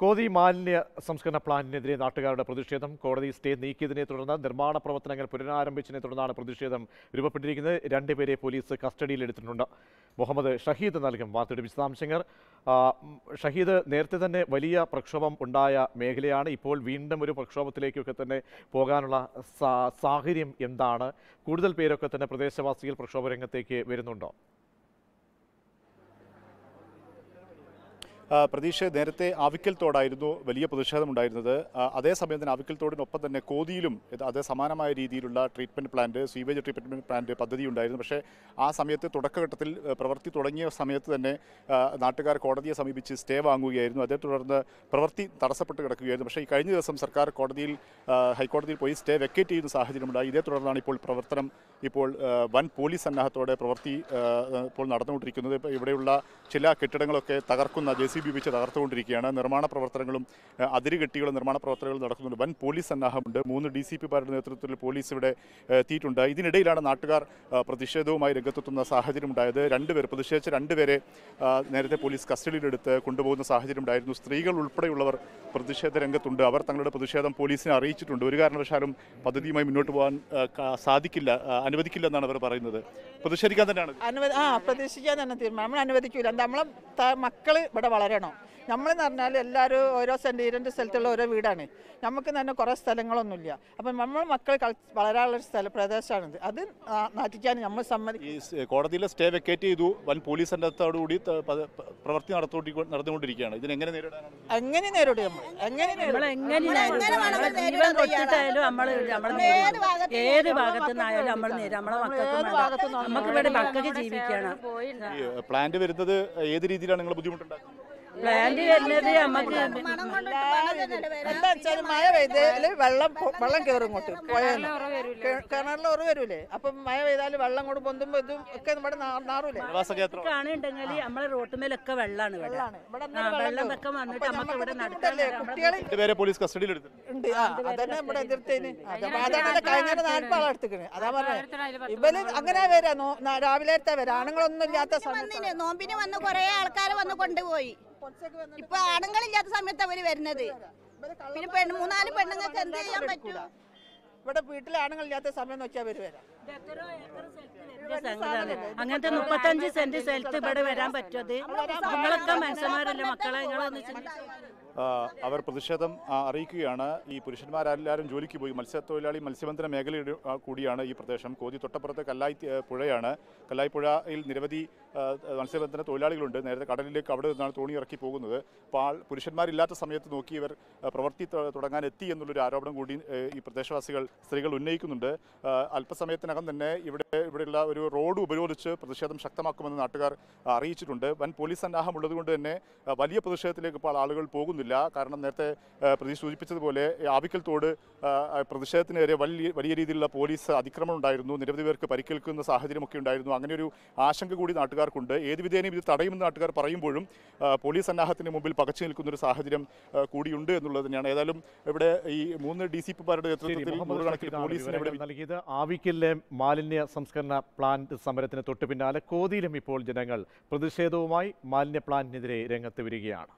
കോതി മാലിന്യ സംസ്കരണ പ്ലാന്റിനെതിരെ നാട്ടുകാരുടെ പ്രതിഷേധം. കോടതി സ്റ്റേ നീക്കിയതിനെ തുടർന്ന് നിർമ്മാണ പ്രവർത്തനങ്ങൾ പുനരാരംഭിച്ചതിനെ തുടർന്നാണ് പ്രതിഷേധം രൂപപ്പെട്ടിരിക്കുന്നത്. രണ്ടുപേരെ പോലീസ് കസ്റ്റഡിയിലെടുത്തിട്ടുണ്ട് മുഹമ്മദ് ഷഹീദ് നൽകും വാർത്തയുടെ വിശദാംശങ്ങൾ. ഷഹീദ് നേരത്തെ തന്നെ വലിയ പ്രക്ഷോഭം ഉണ്ടായ മേഖലയാണ്. ഇപ്പോൾ വീണ്ടും ഒരു പ്രക്ഷോഭത്തിലേക്കൊക്കെ തന്നെ പോകാനുള്ള സാഹചര്യം എന്താണ്? കൂടുതൽ പേരൊക്കെ തന്നെ പ്രദേശവാസികൾ പ്രക്ഷോഭ രംഗത്തേക്ക് വരുന്നുണ്ടോ? പ്രതീക്ഷ നേരത്തെ ആവിക്കൽ തോടായിരുന്നു വലിയ പ്രതിഷേധമുണ്ടായിരുന്നത്. അതേസമയം തന്നെ ആവിക്കൽ തോടിനൊപ്പം തന്നെ കോതിയിലും അതേ സമാനമായ രീതിയിലുള്ള treatment plant sewage treatment plant പദ്ധതി ഉണ്ടായിരുന്നു പക്ഷേ ആ സമയത്ത് തുടക്കഘട്ടത്തിൽ പ്രവൃത്തി തുടങ്ങിയ സമയത്ത് തന്നെ നാട്ടുകാർ കോടതിയെ സമീപിച്ച് സ്റ്റേ വാങ്ങുകയായിരുന്നു. അതേ തുടർന്ന് പ്രവൃത്തി തടസ്സപ്പെട്ട് കിടക്കുകയായിരുന്നു. പക്ഷേ ഈ കഴിഞ്ഞ ദിവസം സർക്കാർ കോടതിയിൽ ഹൈക്കോടതിയിൽ പോയി സ്റ്റേ വെക്കേറ്റ് ചെയ്യുന്ന സാഹചര്യമുണ്ടായി. ഇതേ തുടർന്നാണ് ഇപ്പോൾ പ്രവർത്തനം ഇപ്പോൾ വൻ പോലീസ് സന്നാഹത്തോടെ പ്രവൃത്തി ഇപ്പോൾ നടന്നുകൊണ്ടിരിക്കുന്നത്. ഇവിടെയുള്ള ചില കെട്ടിടങ്ങളൊക്കെ തകർക്കുന്ന ജെ സി ബി വെച്ച് തകർത്തുകൊണ്ടിരിക്കുകയാണ്. നിർമ്മാണ പ്രവർത്തനങ്ങളും ആ, അതിരുകെട്ടികളും നിർമ്മാണ പ്രവർത്തനങ്ങളും നടക്കുന്നുണ്ട്. വൻ പോലീസ് സന്നാഹമുണ്ട്. മൂന്ന് ഡി സി പിമാരുടെ നേതൃത്വത്തിൽ പോലീസ് ഇവിടെ എത്തിയിട്ടുണ്ട്. ഇതിനിടയിലാണ് നാട്ടുകാർ പ്രതിഷേധവുമായി രംഗത്തെത്തുന്ന സാഹചര്യം ഉണ്ടായത് രണ്ടുപേർ പ്രതിഷേധിച്ച രണ്ടുപേരെ നേരത്തെ പോലീസ് കസ്റ്റഡിയിലെടുത്ത് കൊണ്ടുപോകുന്ന സാഹചര്യം ഉണ്ടായിരുന്നു സ്ത്രീകൾ ഉൾപ്പെടെയുള്ളവർ പ്രതിഷേധ രംഗത്തുണ്ട്. അവർ തങ്ങളുടെ പ്രതിഷേധം പോലീസിനെ അറിയിച്ചിട്ടുണ്ട്. ഒരു കാരണവശാലും പദ്ധതിയുമായി മുന്നോട്ട് പോകാൻ സാധിക്കില്ല അനുവദിക്കില്ല എന്നാണ് അവർ പറയുന്നത്. പ്രതിഷേധിക്കാൻ തന്നെയാണ്. ആ പ്രതിഷേധിക്കാൻ തന്നെ തീരുമാനം. നമ്മൾ അനുവദിക്കില്ല നമ്മളെ മക്കൾ ഇവിടെ ഇവിടെ വളരണോ നമ്മളെന്ന് പറഞ്ഞാൽ എല്ലാവരും ഓരോ സെന്റ് രണ്ട് സ്ഥലത്തുള്ള ഓരോ വീടാണ്. നമുക്ക് തന്നെ കുറേ സ്ഥലങ്ങളൊന്നുമില്ല. അപ്പം നമ്മൾ മക്കൾ വളരാനുള്ള സ്ഥല പ്രദേശമാണിത് അത് നാറ്റിക്കാൻ നാട്ടിക്കാൻ നമ്മൾ സമ്മതിക്കും ഈ കോടതിയിലെ സ്റ്റേ വെക്കേറ്റ് ചെയ്തു. വൻ പോലീസ് സന്നദ്ധത്തോടുകൂടി പ്രവൃത്തി നടത്തോണ്ടി നടന്നുകൊണ്ടിരിക്കുകയാണ്. ഇതിനെങ്ങനെ നേരിടാനാണ് എങ്ങനെ നേരിടും നമ്മൾ എങ്ങനെ ഏത് ഭാഗത്തു നിന്നായാലും നമ്മൾ നമ്മളെ മക്കൾക്ക് നമുക്ക് ഇവിടെ മക്കൾക്ക് ജീവിക്കണം ഈ പ്ലാന്റ് വരുന്നത് ഏത് രീതിയിലാണ് നിങ്ങൾ ബുദ്ധിമുട്ടുണ്ടാക്കുന്നത്? പ്ലാന്റ് വരുന്നത് നമുക്ക് എന്താ മഴ പെയ്താൽ വെള്ളം വെള്ളം കയറും ഇങ്ങോട്ട് പുഴയെന്ന് കിണറിൽ ഉറവ് വരൂലേ? അപ്പം മഴ പെയ്താൽ വെള്ളം കൊണ്ട് പൊന്തുമ്പോ ഇതും ഒക്കെ ഇവിടെ നാ- നാറൂലേ? കാണുണ്ടെങ്കിൽ നമ്മളെ റോട്ടുമേലൊക്കെ വെള്ളമാണ് വെള്ളം ഒക്കെ വന്നിട്ട് നമുക്ക് ഇവിടെ? പോലീസ് കസ്റ്റഡിയിൽ ഉണ്ട്. അതന്നെ നമ്മുടെ എതിർത്തേന്. അതാണ് കഴിഞ്ഞ നാൽപ്പാളെ എടുത്തിക്കണ്. അതാ പറഞ്ഞത് ഇവർ അങ്ങനെ വരാ രാവിലത്തെ വരാ. ആണുങ്ങളൊന്നും ഇല്ലാത്ത സമയത്ത്. നോമ്പിന് വന്ന് കൊറേ ആൾക്കാർ വന്ന് കൊണ്ടുപോയി. ഇപ്പൊ ആണുങ്ങളില്ലാത്ത സമയത്ത് അവർ വരുന്നത്. പിന്നെ പെണ്ണ് മൂന്നാൽ പെണ്ണുങ്ങൾക്ക് എന്ത് ചെയ്യാൻ പറ്റും? ഇവിടെ വീട്ടിൽ ആണുങ്ങളില്ലാത്ത സമയം വെച്ചാൽ അവർ വരാം. അങ്ങനത്തെ മുപ്പത്തഞ്ച് സെന്റ് സ്ഥലത്ത് ഇവിടെ വരാൻ പറ്റുമത് നിങ്ങളൊക്കെ മനുഷ്യന്മാരല്ലേ മക്കളെ അവർ പ്രതിഷേധം അറിയിക്കുകയാണ്. ഈ പുരുഷന്മാരെല്ലാവരും ജോലിക്ക് പോയി. മത്സ്യത്തൊഴിലാളി മത്സ്യബന്ധന മേഖലയുടെ കൂടിയാണ് ഈ പ്രദേശം. കോതി തൊട്ടപ്പുറത്ത് കല്ലായി പുഴയാണ്. കല്ലായി പുഴയിൽ നിരവധി മത്സ്യബന്ധന തൊഴിലാളികളുണ്ട്. നേരത്തെ കടലിലേക്ക് അവിടെ നിന്നാണ് തോണി ഇറക്കി പോകുന്നത്. അപ്പോൾ ആൾ പുരുഷന്മാരില്ലാത്ത സമയത്ത് നോക്കി ഇവർ പ്രവൃത്തി തുടങ്ങാൻ എത്തി എന്നുള്ളൊരു ആരോപണം കൂടി ഈ പ്രദേശവാസികൾ സ്ത്രീകൾ ഉന്നയിക്കുന്നുണ്ട്. അല്പസമയത്തിനകം തന്നെ ഇവിടെ ഇവിടെയുള്ള ഒരു റോഡ് ഉപരോധിച്ച് പ്രതിഷേധം ശക്തമാക്കുമെന്ന് നാട്ടുകാർ അറിയിച്ചിട്ടുണ്ട്. വൻ പോലീസ് സന്നാഹം ഉള്ളതുകൊണ്ട് തന്നെ വലിയ പ്രതിഷേധത്തിലേക്ക് ഇപ്പോൾ ആളുകൾ പോകുന്നില്ല. കാരണം നേരത്തെ പ്രതി സൂചിപ്പിച്ചതുപോലെ ആവിക്കൽ തോട് പ്രതിഷേധത്തിനെതിരെ വലിയ വലിയ രീതിയിലുള്ള പോലീസ് അതിക്രമം ഉണ്ടായിരുന്നു നിരവധി പേർക്ക് പരിക്കേൽക്കുന്ന സാഹചര്യമൊക്കെ ഉണ്ടായിരുന്നു. അങ്ങനെ ഒരു ആശങ്ക കൂടി നാട്ടുകാർക്കുണ്ട് ഏത് വിധേനയും ഇത് തടയുമെന്ന് നാട്ടുകാർ പറയുമ്പോഴും പോലീസ് സന്നാഹത്തിന് മുമ്പിൽ പകച്ചു നിൽക്കുന്ന ഒരു സാഹചര്യം കൂടിയുണ്ട് എന്നുള്ളത് തന്നെയാണ്. ഏതായാലും ഇവിടെ ഈ മൂന്ന് ഡി സി പിമാരുടെ നേതൃത്വത്തിൽ നൂറുകണക്കിന് വിവരങ്ങൾ നൽകിയത് ആവിക്കലിലെ മാലിന്യ സംസ്കരണ പ്ലാന്റ് സമരത്തിന് തൊട്ടു പിന്നാലെ കോതിയിലും ഇപ്പോൾ ജനങ്ങൾ പ്രതിഷേധവുമായി മാലിന്യ പ്ലാന്റിനെതിരെ രംഗത്ത് വരികയാണ്.